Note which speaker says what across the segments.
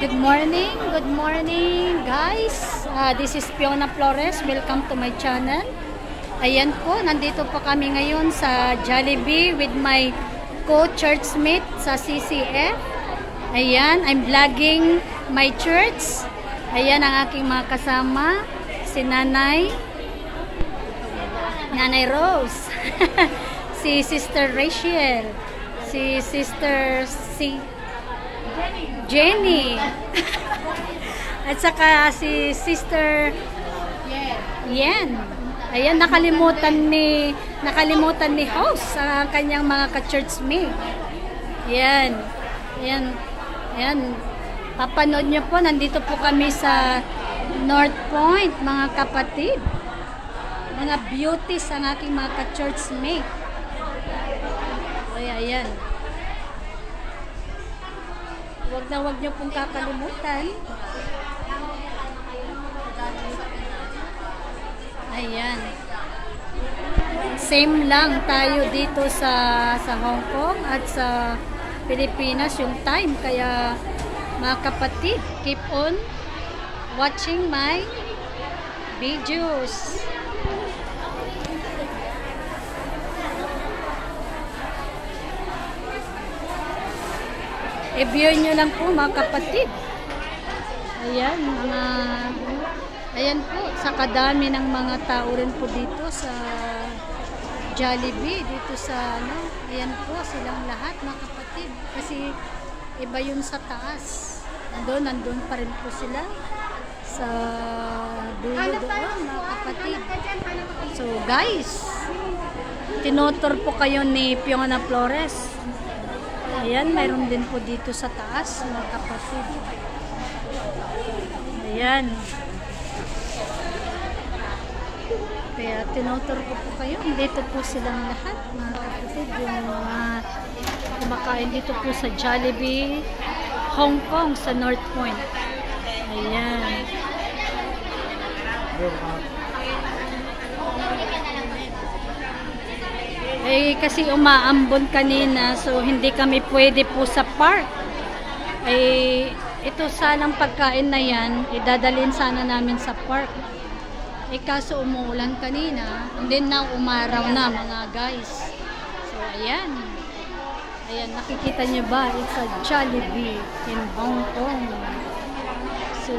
Speaker 1: Good morning, good morning guys. Ah, this is Fiona Flores. Welcome to my channel. Ayan po, nandito po kami ngayon sa Jollibee with my co-church mate sa CCF. Ayan, I'm vlogging my church. Ayan ang aking mga kasama. Si Nanay. Nanay Rose. si Sister Rachel. Si Sister si Jenny. At saka si Sister Yen. Ayan, nakalimutan ni nakalimutan ni host sa kanyang mga ka-church mate. Ayan. Ayan. Ayan. Papanood niyo po, nandito po kami sa North Point, mga kapatid. Mga beauties ang aking mga ka-church mate. Ay, ayan. Huwag na huwag niyo pong kakalimutan. Ayan. Same lang tayo dito sa sa Hong Kong at sa Pilipinas yung time. Kaya mga kapatid, keep on watching my videos. I-view nyo lang po mga kapatid. Ayan, mga ayan po, sa kadami ng mga tao rin po dito sa Jollibee, dito sa ano, ayan po silang lahat mga kapatid. Kasi iba yun sa taas. Nandun, nandun pa rin po sila sa dulo doon mga kapatid. So guys, tinotor po kayo ni Fiona Flores. Ayan, mayroon din po dito sa taas, mga kapatid. Ayan. Kaya tinotor ko po kayo. Dito po silang lahat, mga kapatid. Yung mga kumakain dito po sa Jollibee, Hong Kong, sa North Point. Ayan. Eh, kasi umaambon kanina, so hindi kami pwede po sa park. Eh, ito sanang pagkain na yan, idadalin sana namin sa park. Eh, kaso umuulan kanina, and then now umaraw na mga guys. So, ayan. Ayan, nakikita niyo ba? It's a Jollibee in Hong Kong. So,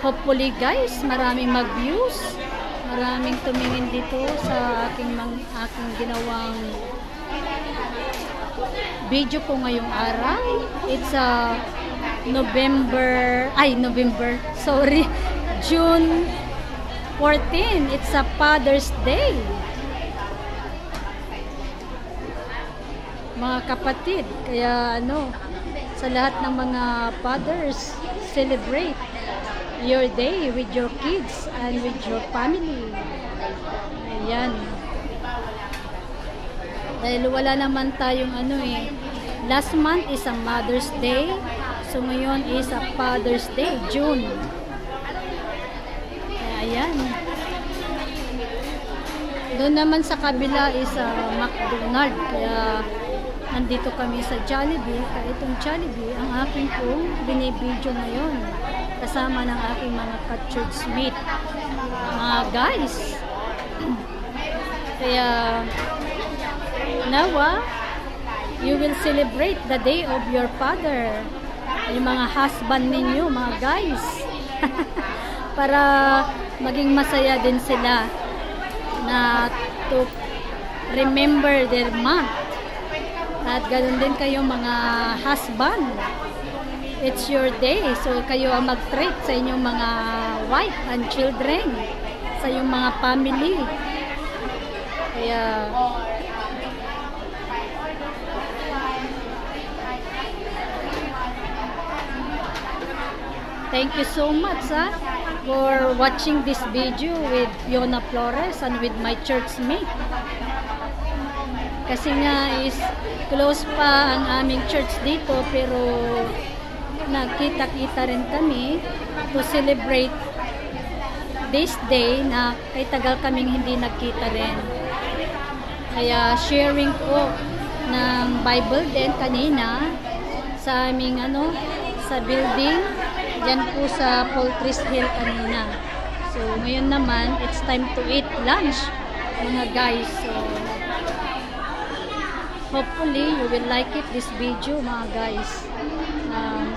Speaker 1: hopefully guys, maraming mag-views maraming tumingin dito sa aking mang, aking ginawang video ko ngayong araw. It's a November, ay November, sorry, June 14. It's a Father's Day. Mga kapatid, kaya ano, sa lahat ng mga fathers, celebrate your day with your kids and with your family. Ayan. Dahil wala naman tayong ano eh. Last month is a Mother's Day. So ngayon is a Father's Day, June. Ayan. Doon naman sa kabila is a McDonald. Kaya nandito kami sa Jollibee. Kaya itong Jollibee, ang aking pong binibidyo ngayon kasama ng aking mga ka-church mate mga guys kaya nawa you will celebrate the day of your father yung mga husband ninyo mga guys para maging masaya din sila na to remember their month at ganun din kayo mga husband it's your day. So, kayo ang mag-treat sa inyong mga wife and children, sa inyong mga family. Kaya, thank you so much ha, for watching this video with Fiona Flores and with my church mate. Kasi nga is close pa ang aming church dito pero nagkita-kita rin kami to celebrate this day na kay tagal kaming hindi nagkita rin. Kaya sharing po ng Bible din kanina sa aming ano, sa building. Diyan po sa Poultry's Hill kanina. So, ngayon naman, it's time to eat lunch, mga guys. So, hopefully, you will like it, this video, mga guys. Um,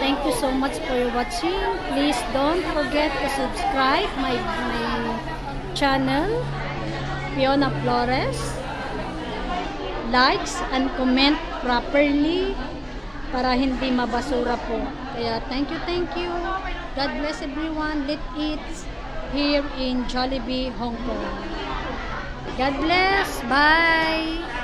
Speaker 1: thank you so much for watching. Please don't forget to subscribe my, my channel, Fiona Flores. Likes and comment properly para hindi mabasura po. Kaya thank you, thank you. God bless everyone. Let eat here in Jollibee, Hong Kong. God bless. Bye.